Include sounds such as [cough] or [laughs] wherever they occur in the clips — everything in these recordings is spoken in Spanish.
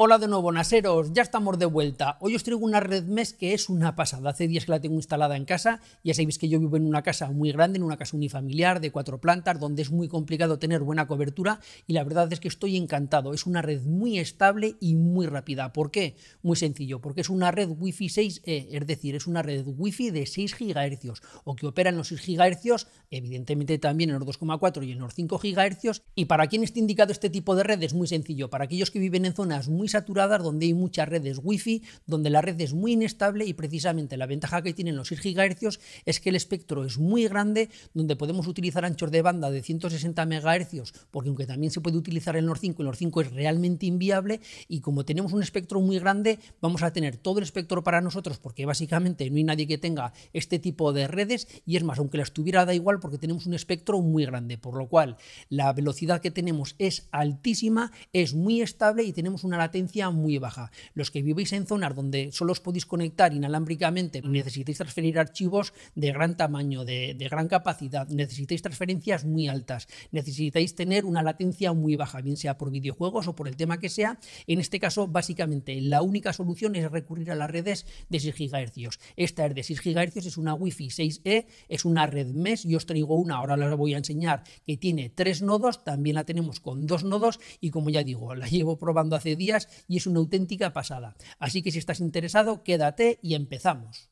Hola de nuevo, Naseros, ya estamos de vuelta. Hoy os traigo una red MES que es una pasada. Hace días que la tengo instalada en casa. Ya sabéis que yo vivo en una casa muy grande, en una casa unifamiliar de cuatro plantas, donde es muy complicado tener buena cobertura y la verdad es que estoy encantado. Es una red muy estable y muy rápida. ¿Por qué? Muy sencillo, porque es una red Wi-Fi 6E, es decir, es una red Wi-Fi de 6 GHz o que opera en los 6 GHz, evidentemente también en los 2,4 y en los 5 GHz. ¿Y para quién está indicado este tipo de red? Es muy sencillo, para aquellos que viven en zonas muy saturadas, donde hay muchas redes wifi, donde la red es muy inestable y precisamente la ventaja que tienen los 6 GHz es que el espectro es muy grande, donde podemos utilizar anchos de banda de 160 MHz, porque aunque también se puede utilizar el NOR 5, el NOR 5 es realmente inviable y como tenemos un espectro muy grande, vamos a tener todo el espectro para nosotros, porque básicamente no hay nadie que tenga este tipo de redes y es más, aunque la estuviera da igual porque tenemos un espectro muy grande, por lo cual la velocidad que tenemos es altísima, es muy estable y tenemos una latencia muy baja. Los que vivéis en zonas donde solo os podéis conectar inalámbricamente, necesitáis transferir archivos de gran tamaño, de, gran capacidad, necesitáis transferencias muy altas, necesitáis tener una latencia muy baja, bien sea por videojuegos o por el tema que sea. En este caso, básicamente, la única solución es recurrir a las redes de 6 GHz. Esta es de 6 GHz, es una Wi-Fi 6E, es una red MES. Yo os traigo una, ahora la voy a enseñar, que tiene tres nodos, también la tenemos con dos nodos y como ya digo, la llevo probando hace días y es una auténtica pasada. Así que si estás interesado, quédate y empezamos.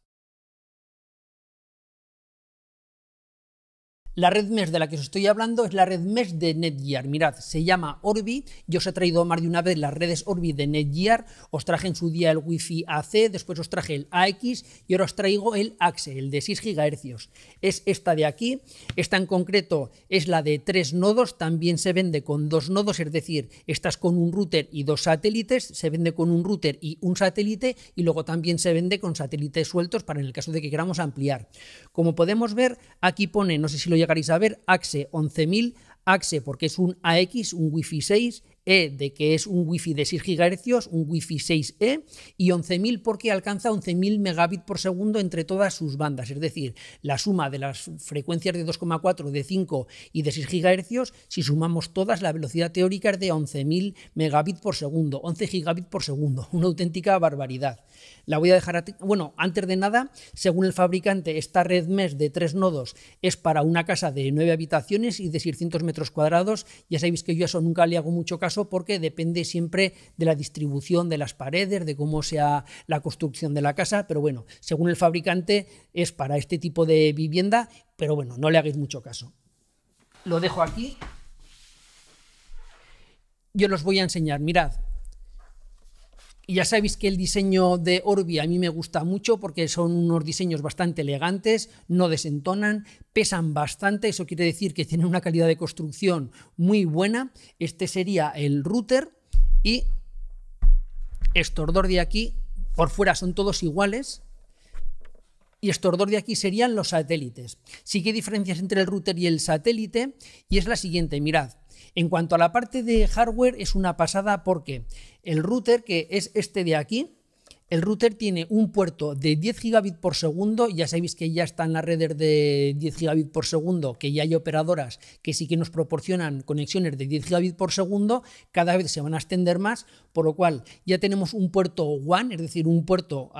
La red mesh de la que os estoy hablando es la red mesh de Netgear. Mirad, se llama Orbi. Yo os he traído más de una vez las redes Orbi de Netgear. Os traje en su día el Wi-Fi AC, después os traje el AX y ahora os traigo el AXE, el de 6 GHz. Es esta de aquí. Esta en concreto es la de tres nodos. También se vende con dos nodos, es decir, estás con un router y dos satélites. Se vende con un router y un satélite y luego también se vende con satélites sueltos para en el caso de que queramos ampliar. Como podemos ver, aquí pone, no sé si lo llegaréis a ver, AXE 11000, AXE porque es un AX, un Wi-Fi 6, E de que es un Wi-Fi de 6 GHz, un Wi-Fi 6E, y 11.000 porque alcanza 11.000 megabits por segundo entre todas sus bandas, es decir, la suma de las frecuencias de 2,4, de 5 y de 6 GHz, si sumamos todas, la velocidad teórica es de 11.000 megabits por segundo, 11 gigabits por segundo, [laughs] una auténtica barbaridad. La voy a dejar, bueno, antes de nada, según el fabricante, esta red mesh de tres nodos es para una casa de 9 habitaciones y de 600 metros cuadrados. Ya sabéis que yo eso nunca le hago mucho caso porque depende siempre de la distribución de las paredes, de cómo sea la construcción de la casa, pero bueno, según el fabricante es para este tipo de vivienda, pero bueno, no le hagáis mucho caso. Lo dejo aquí. Yo los voy a enseñar, mirad, y ya sabéis que el diseño de Orbi a mí me gusta mucho porque son unos diseños bastante elegantes, no desentonan, pesan bastante, eso quiere decir que tienen una calidad de construcción muy buena. Este sería el router y estos dos de aquí, por fuera son todos iguales, y estos dos de aquí serían los satélites. Sí que hay diferencias entre el router y el satélite y es la siguiente, mirad. En cuanto a la parte de hardware es una pasada porque el router, que es este de aquí, el router tiene un puerto de 10 gigabits por segundo, ya sabéis que ya están las redes de 10 gigabits por segundo, que ya hay operadoras que sí que nos proporcionan conexiones de 10 gigabits por segundo, cada vez se van a extender más, por lo cual ya tenemos un puerto WAN, es decir, un puerto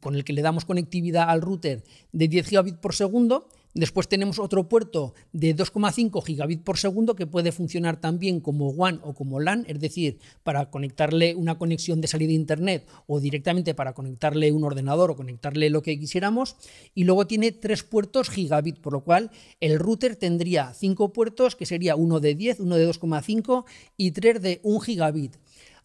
con el que le damos conectividad al router de 10 gigabits por segundo, Después tenemos otro puerto de 2,5 gigabits por segundo que puede funcionar también como WAN o como LAN, es decir, para conectarle una conexión de salida de internet o directamente para conectarle un ordenador o conectarle lo que quisiéramos. Y luego tiene tres puertos gigabit, por lo cual el router tendría cinco puertos, que sería uno de 10, uno de 2,5 y tres de 1 gigabit.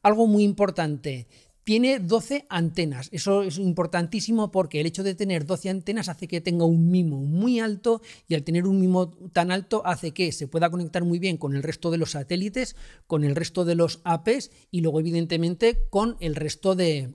Algo muy importante, tiene 12 antenas. Eso es importantísimo porque el hecho de tener 12 antenas hace que tenga un mimo muy alto y al tener un mimo tan alto hace que se pueda conectar muy bien con el resto de los satélites, con el resto de los APs y luego evidentemente con el resto de,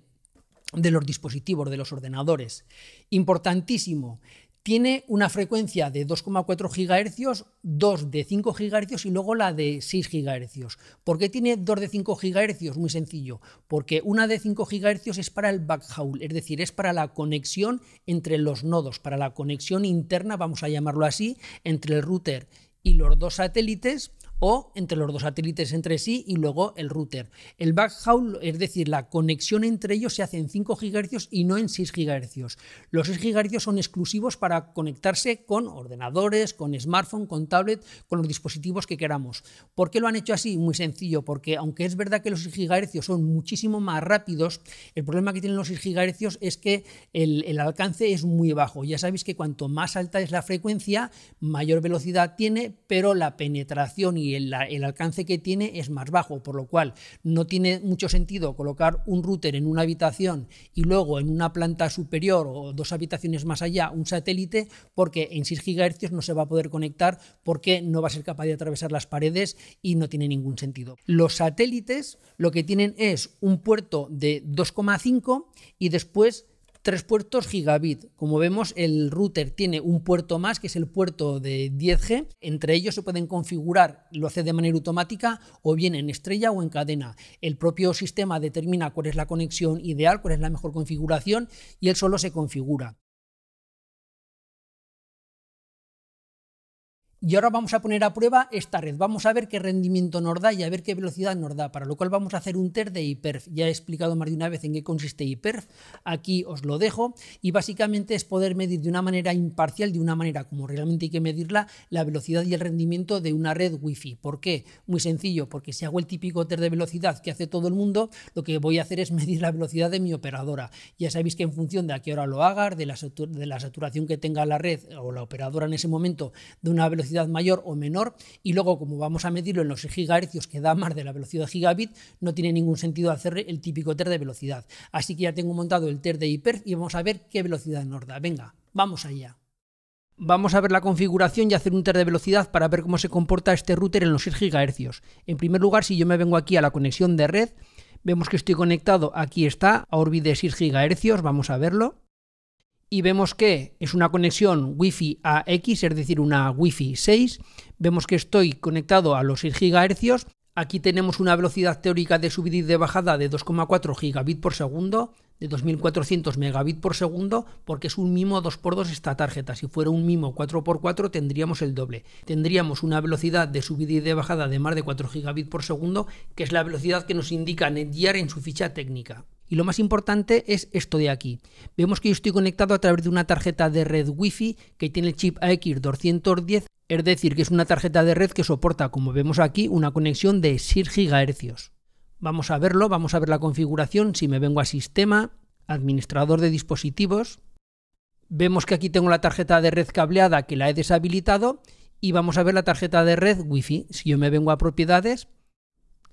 los dispositivos, de los ordenadores. Importantísimo, tiene una frecuencia de 2,4 GHz, dos de 5 GHz y luego la de 6 GHz. ¿Por qué tiene dos de 5 GHz? Muy sencillo, porque una de 5 GHz es para el backhaul, es decir, es para la conexión entre los nodos, para la conexión interna, vamos a llamarlo así, entre el router y los dos satélites o entre los dos satélites entre sí y luego el router. El backhaul, es decir, la conexión entre ellos se hace en 5 GHz y no en 6 GHz. Los 6 GHz son exclusivos para conectarse con ordenadores, con smartphone, con tablet, con los dispositivos que queramos. ¿Por qué lo han hecho así? Muy sencillo, porque aunque es verdad que los 6 GHz son muchísimo más rápidos, el problema que tienen los 6 GHz es que el, el alcance es muy bajo. Ya sabéis que cuanto más alta es la frecuencia, mayor velocidad tiene, pero la penetración y el, alcance que tiene es más bajo, por lo cual no tiene mucho sentido colocar un router en una habitación y luego en una planta superior o dos habitaciones más allá un satélite, porque en 6 GHz no se va a poder conectar porque no va a ser capaz de atravesar las paredes y no tiene ningún sentido. Los satélites lo que tienen es un puerto de 2,5 y después tres puertos gigabit. Como vemos, el router tiene un puerto más, que es el puerto de 10G. Entre ellos se pueden configurar, lo hace de manera automática, o bien en estrella o en cadena. El propio sistema determina cuál es la conexión ideal, cuál es la mejor configuración, y él solo se configura. Y ahora vamos a poner a prueba esta red. Vamos a ver qué rendimiento nos da y a ver qué velocidad nos da, para lo cual vamos a hacer un test de HyperF. Ya he explicado más de una vez en qué consiste HyperF, aquí os lo dejo, y básicamente es poder medir de una manera imparcial, de una manera como realmente hay que medirla, la velocidad y el rendimiento de una red Wi-Fi. ¿Por qué? Muy sencillo, porque si hago el típico test de velocidad que hace todo el mundo, lo que voy a hacer es [laughs] medir la velocidad de mi operadora. Ya sabéis que en función de a qué hora lo hagas, de la saturación que tenga la red o la operadora en ese momento, de una velocidad mayor o menor y luego como vamos a medirlo en los gigahercios que da más de la velocidad gigabit, no tiene ningún sentido hacer el típico TER de velocidad. Así que ya tengo montado el TER de hiper y vamos a ver qué velocidad nos da. Venga, vamos allá. Vamos a ver la configuración y hacer un TER de velocidad para ver cómo se comporta este router en los 6 GHz. En primer lugar, si yo me vengo aquí a la conexión de red, vemos que estoy conectado, aquí está, a Orbit de 6 GHz, vamos a verlo y vemos que es una conexión Wi-Fi AX, es decir, una Wi-Fi 6. Vemos que estoy conectado a los 6 GHz. Aquí tenemos una velocidad teórica de subida y de bajada de 2,4 gigabit por segundo, de 2400 megabit por segundo, porque es un MIMO 2x2 esta tarjeta. Si fuera un MIMO 4x4 tendríamos el doble. Tendríamos una velocidad de subida y de bajada de más de 4 gigabit por segundo, que es la velocidad que nos indica Netgear en su ficha técnica. Y lo más importante es esto de aquí. Vemos que yo estoy conectado a través de una tarjeta de red Wi-Fi que tiene el chip AX210, es decir, que es una tarjeta de red que soporta, como vemos aquí, una conexión de 6 GHz. Vamos a verlo, vamos a ver la configuración. Si me vengo a Sistema, Administrador de dispositivos, vemos que aquí tengo la tarjeta de red cableada que la he deshabilitado y vamos a ver la tarjeta de red Wi-Fi. Si yo me vengo a Propiedades,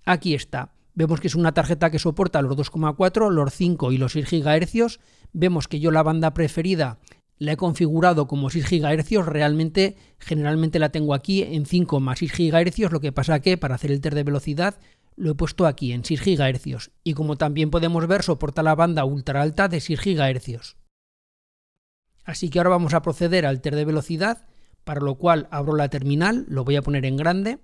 aquí está. Vemos que es una tarjeta que soporta los 2,4, los 5 y los 6 GHz. Vemos que yo la banda preferida la he configurado como 6 GHz, realmente generalmente la tengo aquí en 5 más 6 GHz, lo que pasa que para hacer el test de velocidad lo he puesto aquí en 6 GHz y como también podemos ver soporta la banda ultra alta de 6 GHz. Así que ahora vamos a proceder al test de velocidad, para lo cual abro la terminal, lo voy a poner en grande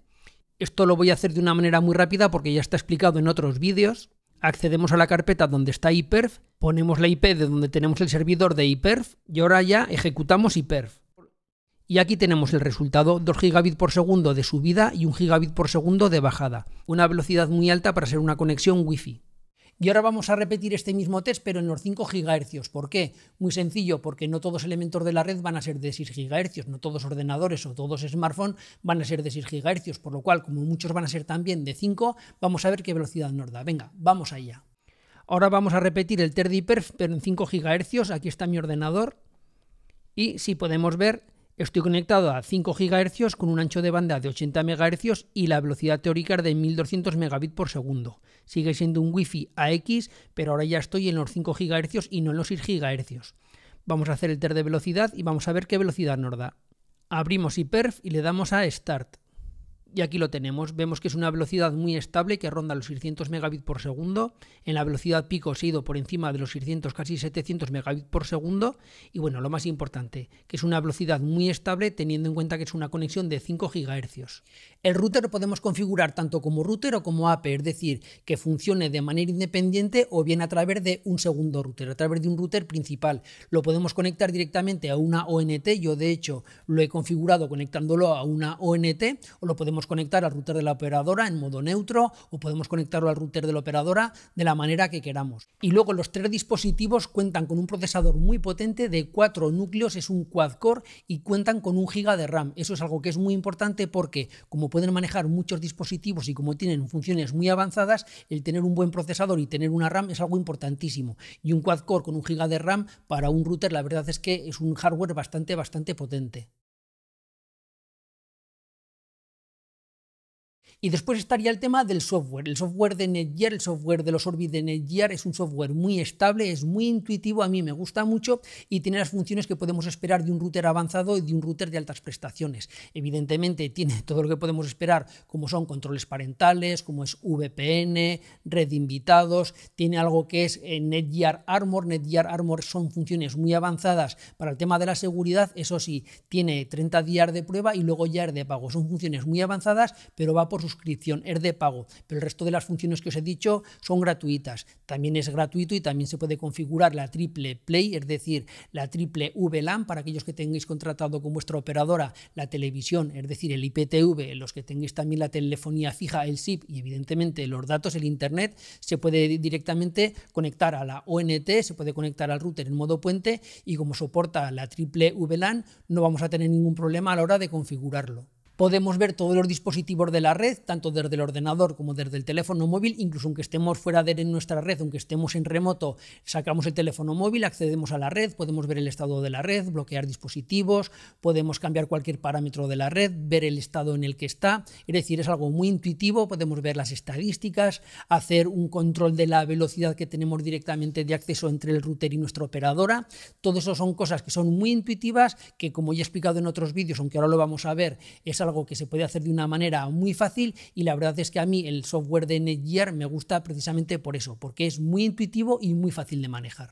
esto lo voy a hacer de una manera muy rápida porque ya está explicado en otros vídeos. Accedemos a la carpeta donde está IPERF, ponemos la IP de donde tenemos el servidor de IPERF y ahora ya ejecutamos IPERF. Y aquí tenemos el resultado, 2 gigabit por segundo de subida y 1 gigabit por segundo de bajada. Una velocidad muy alta para ser una conexión Wi-Fi. Y ahora vamos a repetir este mismo test, pero en los 5 GHz. ¿Por qué? Muy sencillo, porque no todos los elementos de la red van a ser de 6 GHz, no todos ordenadores o todos smartphones van a ser de 6 GHz, por lo cual, como muchos van a ser también de 5, vamos a ver qué velocidad nos da. Venga, vamos allá. Ahora vamos a repetir el hiperf, pero en 5 GHz. Aquí está mi ordenador. Y si podemos ver, Estoy conectado a 5 GHz con un ancho de banda de 80 MHz y la velocidad teórica de 1200 megabits por segundo. Sigue siendo un Wi-Fi AX, pero ahora ya estoy en los 5 GHz y no en los 6 GHz. Vamos a hacer el test de velocidad y vamos a ver qué velocidad nos da. Abrimos HyperF y le damos a Start. Y aquí lo tenemos, vemos que es una velocidad muy estable que ronda los 600 megabits por segundo. En la velocidad pico se ha ido por encima de los 600, casi 700 megabits por segundo. Y bueno, lo más importante, que es una velocidad muy estable teniendo en cuenta que es una conexión de 5 GHz. El router lo podemos configurar tanto como router o como AP, es decir, que funcione de manera independiente o bien a través de un segundo router, a través de un router principal. Lo podemos conectar directamente a una ONT, yo de hecho lo he configurado conectándolo a una ONT o lo podemos podemos conectar al router de la operadora en modo neutro o podemos conectarlo al router de la operadora de la manera que queramos. Y luego los tres dispositivos cuentan con un procesador muy potente de cuatro núcleos, es un quad-core y cuentan con un giga de RAM. Eso es algo que es muy importante porque como pueden manejar muchos dispositivos y como tienen funciones muy avanzadas, el tener un buen procesador y tener una RAM es algo importantísimo. Y un quad-core con un giga de RAM para un router la verdad es que es un hardware bastante, bastante potente. Y después estaría el tema del software. El software de Netgear, el software de los Orbit de Netgear es un software muy estable, es muy intuitivo, a mí me gusta mucho y tiene las funciones que podemos esperar de un router avanzado y de un router de altas prestaciones. Evidentemente tiene [laughs] todo lo que podemos esperar, como son controles parentales, como es VPN, red de invitados, tiene algo que es eh, Netgear Armor. Netgear Armor son funciones muy avanzadas para el tema de la seguridad, eso sí, tiene 30 días de prueba y luego ya de pago. Son funciones muy avanzadas, pero va por suscripción, es de pago, pero el resto de las funciones que os he dicho son gratuitas. También es gratuito y también se puede configurar la triple Play, es decir, la triple VLAN para aquellos que tengáis contratado con vuestra operadora la televisión, es decir, el IPTV, los que tengáis también la telefonía fija, el SIP y evidentemente los datos, el Internet, se puede directamente conectar a la ONT, se puede conectar al router en modo puente y como soporta la triple VLAN no vamos a tener ningún problema a la hora de configurarlo. Podemos ver todos los dispositivos de la red, tanto desde el ordenador como desde el teléfono móvil, incluso aunque estemos fuera de nuestra red, aunque estemos en remoto, sacamos el teléfono móvil, accedemos a la red, podemos ver el estado de la red, bloquear dispositivos, podemos cambiar cualquier parámetro de la red, ver el estado en el que está, es decir, es algo muy intuitivo, podemos ver las estadísticas, hacer un control de la velocidad que tenemos directamente de acceso entre el router y nuestra operadora. Todo eso son cosas que son muy intuitivas, que como ya he explicado en otros vídeos, aunque ahora lo vamos a ver, es que se puede hacer de una manera muy fácil y la verdad es que a mí el software de Netgear me gusta precisamente por eso, porque es muy intuitivo y muy fácil de manejar.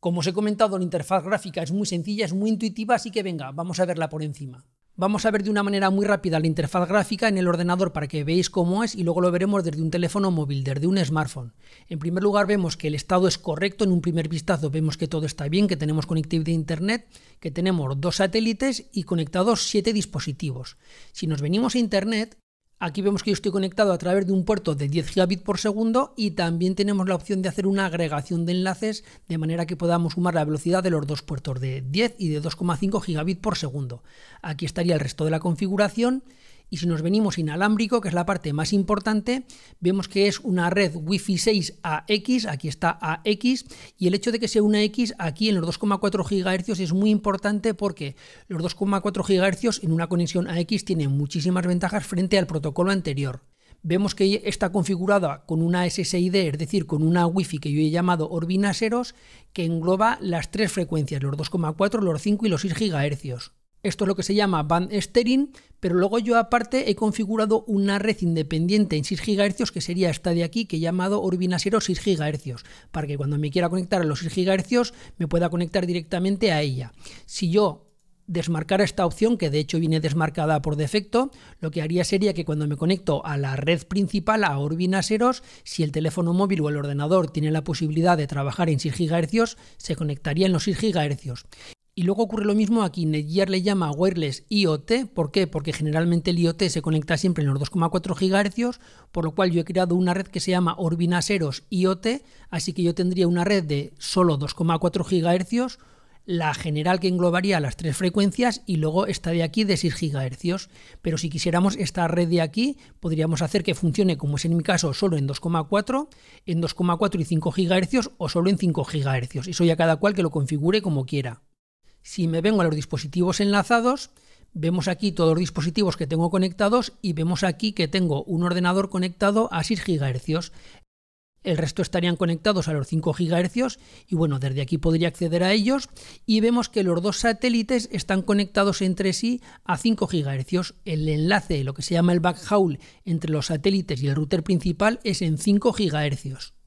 Como os he comentado, la interfaz gráfica es muy sencilla, es muy intuitiva, así que venga, vamos a verla por encima. Vamos a ver de una manera muy rápida la interfaz gráfica en el ordenador para que veáis cómo es y luego lo veremos desde un teléfono móvil, desde un smartphone. En primer lugar vemos que el estado es correcto, en un primer vistazo vemos que todo está bien, que tenemos conectividad a internet, que tenemos dos satélites y conectados siete dispositivos. Si nos venimos a internet Aquí vemos que yo estoy conectado a través de un puerto de 10 gigabits por segundo y también tenemos la opción de hacer una agregación de enlaces de manera que podamos sumar la velocidad de los dos puertos de 10 y de 2,5 gigabits por segundo. Aquí estaría el resto de la configuración y si nos venimos inalámbrico, que es la parte más importante, vemos que es una red Wi-Fi 6 AX, aquí está AX, y el hecho de que sea una X aquí en los 2,4 GHz es muy importante porque los 2,4 GHz en una conexión AX tienen muchísimas ventajas frente al protocolo anterior vemos que está configurada con una SSID, es decir, con una Wi-Fi que yo he llamado Orbinaseros, que engloba las tres frecuencias, los 2,4, los 5 y los 6 GHz. Esto es lo que se llama band steering, pero luego yo aparte he configurado una red independiente en 6 GHz que sería esta de aquí, que he llamado Orbinasero 6 GHz, para que cuando me quiera conectar a los 6 GHz me pueda conectar directamente a ella. Si yo desmarcara esta opción, que de hecho viene desmarcada por defecto, lo que haría sería que cuando me conecto a la red principal, a Orbinaseros, si el teléfono móvil o el ordenador tiene la posibilidad de trabajar en 6 GHz, se conectaría en los 6 GHz. Y luego ocurre lo mismo aquí, Netgear le llama Wireless IoT, ¿por qué? Porque generalmente el IoT se conecta siempre en los 2,4 GHz, por lo cual yo he creado una red que se llama Orbinaseros IoT, así que yo tendría una red de solo 2,4 GHz, la general que englobaría las tres frecuencias y luego esta de aquí de 6 GHz. Pero si quisiéramos esta red de aquí, podríamos hacer que funcione, como es en mi caso, solo en 2,4, en 2,4 y 5 GHz o solo en 5 GHz. Eso ya cada cual que lo configure como quiera. Si me vengo a los dispositivos enlazados, vemos aquí todos los dispositivos que tengo conectados y vemos aquí que tengo un ordenador conectado a 6 GHz. El resto estarían conectados a los 5 GHz y bueno, desde aquí podría acceder a ellos y vemos que los dos satélites están conectados entre sí a 5 GHz. El enlace, lo que se llama el backhaul entre los satélites y el router principal es en 5 GHz.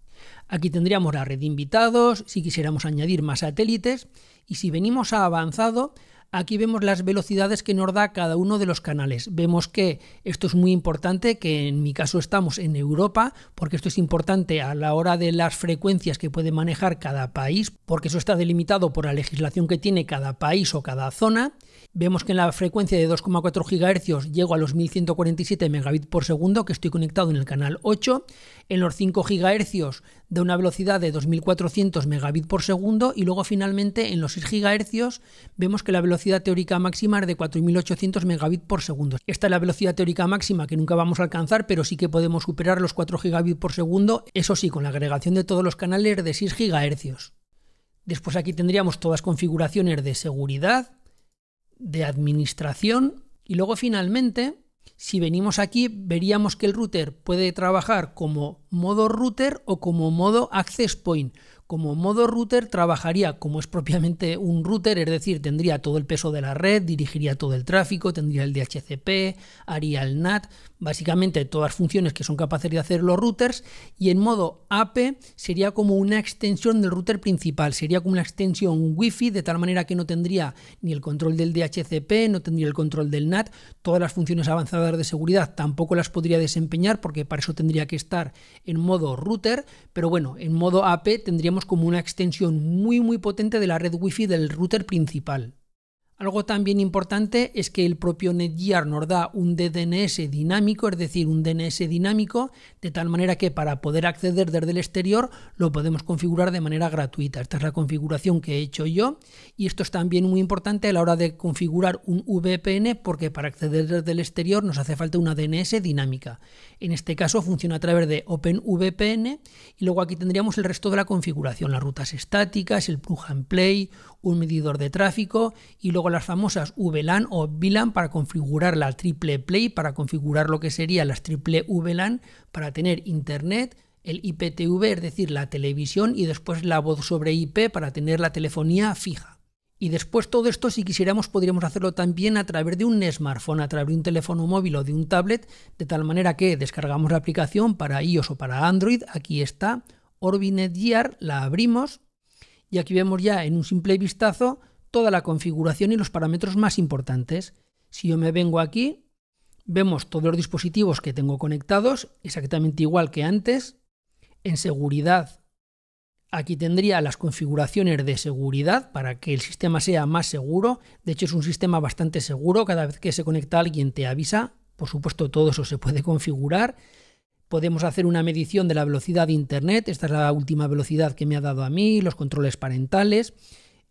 Aquí tendríamos la red de invitados, si quisiéramos añadir más satélites, y si venimos a avanzado, Aquí vemos las velocidades que nos da cada uno de los canales. Vemos que esto es muy importante, que en mi caso estamos en Europa, porque esto es importante a la hora de las frecuencias que puede manejar cada país, porque eso está delimitado por la legislación que tiene cada país o cada zona. Vemos que en la frecuencia de 2,4 GHz llego a los 1147 megabits por segundo, que estoy conectado en el canal 8. En los 5 GHz de una velocidad de 2400 megabits por segundo y luego finalmente en los 6 GHz vemos que la velocidad teórica máxima es de 4800 megabits por segundo. Esta es la velocidad teórica máxima que nunca vamos a alcanzar, pero sí que podemos superar los 4 gigabits por segundo, eso sí, con la agregación de todos los canales de 6 GHz. Después aquí tendríamos todas configuraciones de seguridad, de administración y luego finalmente, si venimos aquí, veríamos que el router puede trabajar como modo router o como modo access point. Como modo router trabajaría como es propiamente un router, es decir, tendría todo el peso de la red, dirigiría todo el tráfico, tendría el DHCP, haría el NAT, básicamente todas las funciones que son capaces de hacer los routers y en modo AP sería como una extensión del router principal, sería como una extensión Wi-Fi de tal manera que no tendría ni el control del DHCP, no tendría el control del NAT, todas las funciones avanzadas de seguridad tampoco las podría desempeñar porque para eso tendría que estar en modo router, pero bueno, en modo AP tendríamos como una extensión muy muy potente de la red Wi-Fi del router principal. Algo también importante es que el propio Netgear nos da un DNS dinámico, es decir, un DNS dinámico, de tal manera que para poder acceder desde el exterior lo podemos configurar de manera gratuita. Esta es la configuración que he hecho yo y esto es también muy importante a la hora de configurar un VPN porque para acceder desde el exterior nos hace falta una DNS dinámica. En este caso funciona a través de OpenVPN y luego aquí tendríamos el resto de la configuración, las rutas estáticas, el plug and play, un medidor de tráfico y luego las famosas VLAN o VLAN para configurar la triple play, para configurar lo que serían las triple VLAN para tener internet, el IPTV, es decir, la televisión y después la voz sobre IP para tener la telefonía fija. Y después todo esto, si quisiéramos, podríamos hacerlo también a través de un smartphone, a través de un teléfono móvil o de un tablet, de tal manera que descargamos la aplicación para iOS o para Android. Aquí está, Orbinet Gear, la abrimos y aquí vemos ya en un simple vistazo toda la configuración y los parámetros más importantes. Si yo me vengo aquí, vemos todos los dispositivos que tengo conectados, exactamente igual que antes. En seguridad, aquí tendría las configuraciones de seguridad para que el sistema sea más seguro. De hecho, es un sistema bastante seguro. Cada vez que se conecta alguien te avisa. Por supuesto, todo eso se puede [laughs] configurar. Podemos hacer una medición de la velocidad de Internet. Esta es la última velocidad que me ha dado a mí, los controles parentales.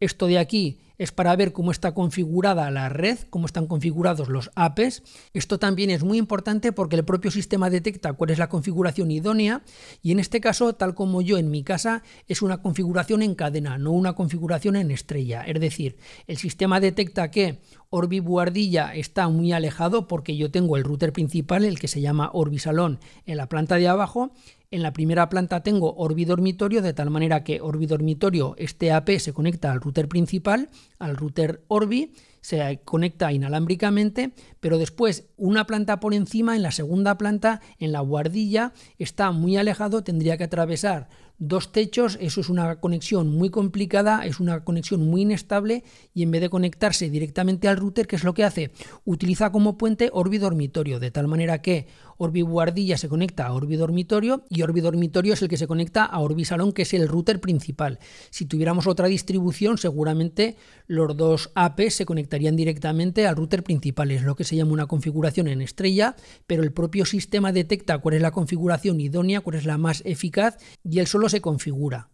Esto de aquí es para ver cómo está configurada la red, cómo están configurados los APs. Esto también es muy importante porque el propio sistema detecta cuál es la configuración idónea y en este caso, tal como yo en mi casa, es una configuración en cadena, no una configuración en estrella. Es decir, el sistema detecta que Orbi Buardilla está muy alejado porque yo tengo el router principal, el que se llama Orbi Salón, en la planta de abajo en la primera planta tengo Orbi Dormitorio, de tal manera que Orbi Dormitorio, este AP se conecta al router principal, al router Orbi, se conecta inalámbricamente, pero después una planta por encima, en la segunda planta, en la guardilla, está muy alejado, tendría que atravesar dos techos, eso es una conexión muy complicada, es una conexión muy inestable y en vez de conectarse directamente al router, ¿qué es lo que hace? Utiliza como puente Orbi Dormitorio, de tal manera que Orbi Guardilla se conecta a Orbi Dormitorio y Orbi Dormitorio es el que se conecta a Orbi Salón, que es el router principal. Si tuviéramos otra distribución, seguramente los dos AP se conectarían directamente al router principal. Es lo que se llama una configuración en estrella, pero el propio sistema detecta cuál es la configuración idónea, cuál es la más eficaz y él solo se configura.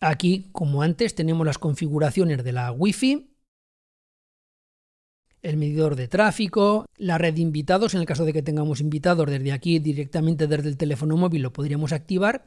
Aquí, como antes, tenemos las configuraciones de la Wi-Fi, el medidor de tráfico, la red de invitados, en el caso de que tengamos invitados desde aquí directamente desde el teléfono móvil lo podríamos activar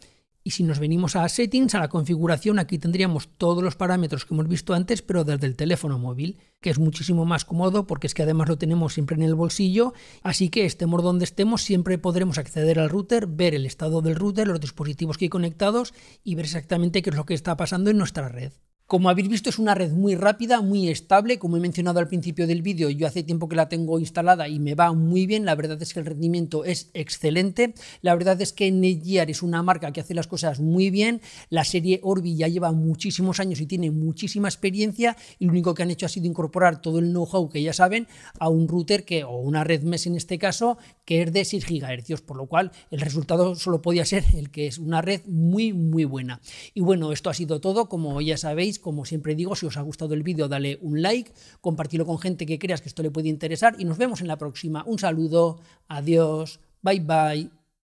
y si nos venimos a settings, a la configuración, aquí tendríamos todos los parámetros que hemos visto antes, pero desde el teléfono móvil, que es muchísimo más cómodo porque es que además lo tenemos siempre en el bolsillo, así que estemos donde estemos, siempre podremos acceder al router, ver el estado del router, los dispositivos que hay conectados y ver exactamente qué es lo que está pasando en nuestra red. Como habéis visto es una red muy rápida, muy estable, como he mencionado al principio del vídeo, yo hace tiempo que la tengo instalada y me va muy bien, la verdad es que el rendimiento es excelente, la verdad es que Netgear es una marca que hace las cosas muy bien, la serie Orbi ya lleva muchísimos años y tiene muchísima experiencia. Y lo único que han hecho ha sido incorporar todo el know-how que ya saben a un router que, o una red MES en este caso, que es de 6 GHz, por lo cual el resultado solo podía ser el que es una red muy muy buena. Y bueno, esto ha sido todo, como ya sabéis, como siempre digo, si os ha gustado el vídeo, dale un like, compartirlo con gente que creas que esto le puede interesar y nos vemos en la próxima. Un saludo, adiós, bye bye.